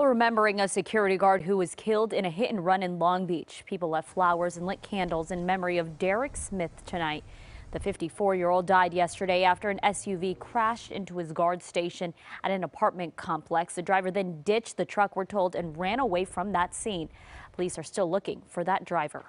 Well, remembering a security guard who was killed in a hit and run in Long Beach. People left flowers and lit candles in memory of Derrick Smith tonight. The 54 year old died yesterday after an SUV crashed into his guard station at an apartment complex. The driver then ditched the truck, we're told, and ran away from that scene. Police are still looking for that driver.